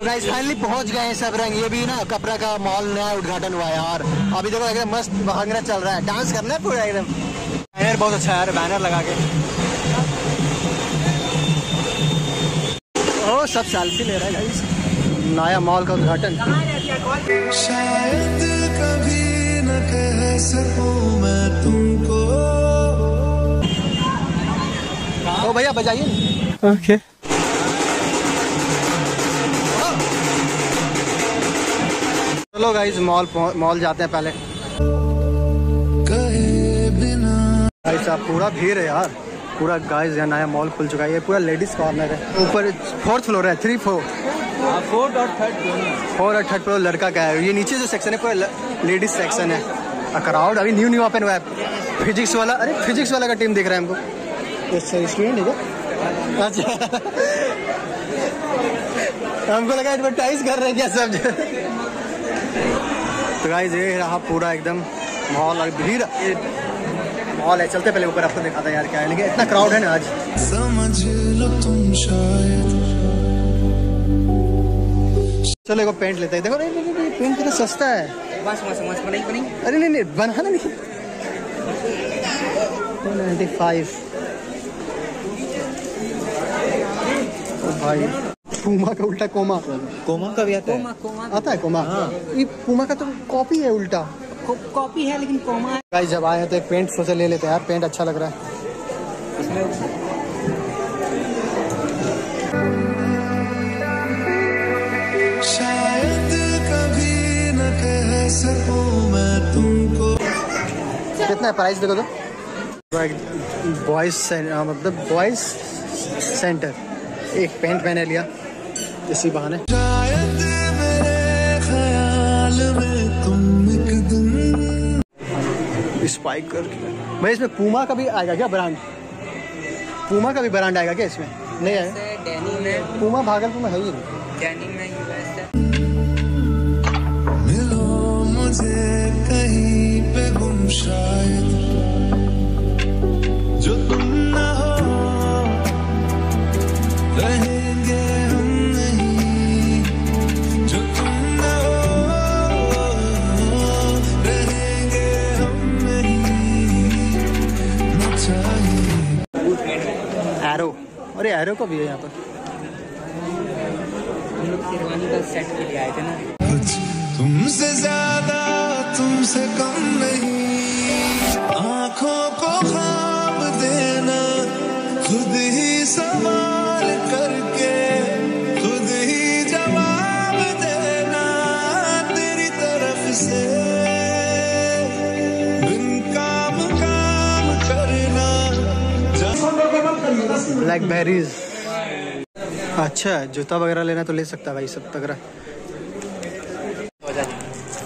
Guys finally पहुँच गए हैं सब रंग। ये भी ना कपड़ा का मॉल नया उद्घाटन हुआ है यार। अभी देखो एकदम मस्त भांगना चल रहा है। डांस करना है पूरा एकदम। बैनर बहुत अच्छा है बैनर लगा के। ओ सब सेल्फी ले रहा है गाइस नया मॉल का उद्घाटन। शायद कभी न कह सकूँ मैं तुमको। ओ भैया बजाइए। ओके चलो गाइस मॉल मॉल जाते हैं पहले। भाई साहब पूरा भीड़ है यार। पूरा गाइस यहाँ नया मॉल खुल चुका है। ये पूरा लेडीज़ कॉर्नर है। ऊपर फोर्थ फ्लोर है थ्री फोर फोर्थ और थर्ड दोनों फोर और थर्ड फ्लोर लड़का का है। ये नीचे जो सेक्शन है पूरा लेडीज़ सेक्शन है। क्राउड अभी न्यू न्यू ओपन हुआ है। फिजिक्स वाला अरे फिजिक्स वाला का टीम दिख रहा है हमको। स्टूडेंट है अच्छा। हमको लगा एडवर्टाइज कर रहे हैं क्या सब? तो गाइस ये रहा पूरा एकदम मॉल और भीड़। मॉल है चलते पहले ऊपर आपको दिखाता यार क्या है। लेकिन इतना क्राउड है ना आज। समझ लो तुम शायद। चलो एक पेंट लेते हैं। देखो नहीं नहीं नहीं पेंट कितना सस्ता है। बस बस बस बनाई बनाई अरे नहीं नहीं बनाना नहीं। नाइन्टी फाइव भाई। पूमा का उल्टा कोमा। कोमा का भी आता है? कोमा आता है कोमा? ये पूमा का तो कॉपी है उल्टा। कॉपी है लेकिन कोमा भाई जब आए हैं तो एक पेंट सोचे ले लेते हैं यार पेंट अच्छा लग रहा है। शायद कभी न कह सकूँ मैं तुमको। कितना है प्राइस देखो तो? बॉयज़ मतलब बॉयज़ सेंटर एक पेंट मैंने लिया। इसी बहाने। शायद मेरे ख्याल में तुम एक दिन। स्पाइक करके। भाई इसमें पूमा का भी आएगा क्या ब्रांड पूमा का भी ब्रांड आएगा क्या इसमें? नहीं डेनिम पूमा भागलपुर में है ही नहीं। है मिलो मुझे कहीं पे गुम एरो अरे एरो का भी है यहाँ पर? हम लोग शेरवानी का सेट के लिए आए थे ना। तुमसे ज़्यादा तुमसे कम नहीं। आँखों को खाब देना खुद ही सवाल करके जब ब्लैकबेरीज अच्छा जूता वगैरह लेना तो ले सकता है भाई, सब तगड़ा।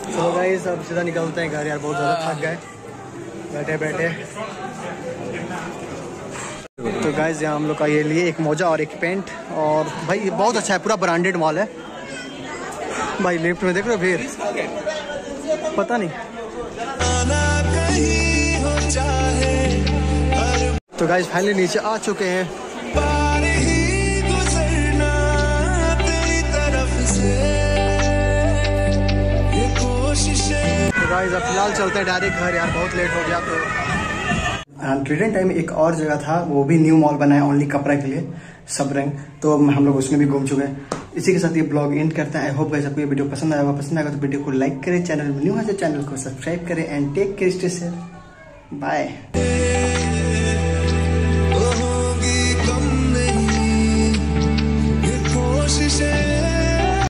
तो भाई, सब सीधा निकलते हैं घर यार, बहुत ज़्यादा थक गए। बैठे बैठे। तो गाइज़ यहाँ हम लोग का ये लिए एक मोजा और एक पेंट। और भाई, बहुत अच्छा है, पूरा ब्रांडेड मॉल है। भाई लेफ़्ट में देख रहे हो भीड़? पता नहीं। तो गाइज़ फाइनली नीचे आ चुके हैं। बार ही गुजरना तेरी तरफ़ से। ये कोशिशें। गाइस अब फ़िलहाल चलते हैं डायरेक्ट घर यार बहुत लेट हो गया तो। ट्रेडिंग टाइम एक और जगह था वो भी न्यू मॉल बना है ओनली कपड़ा के लिए सब रंग। तो हम लोग उसमें भी घूम चुके हैं। इसी के साथ ये ब्लॉग एंड करते हैं। आई होप गाइस आपको ये वीडियो पसंद आएगा पसंद आएगा तो वीडियो को लाइक करें चैनल में न्यू है तो चैनल को सब्सक्राइब करें and take care stay bye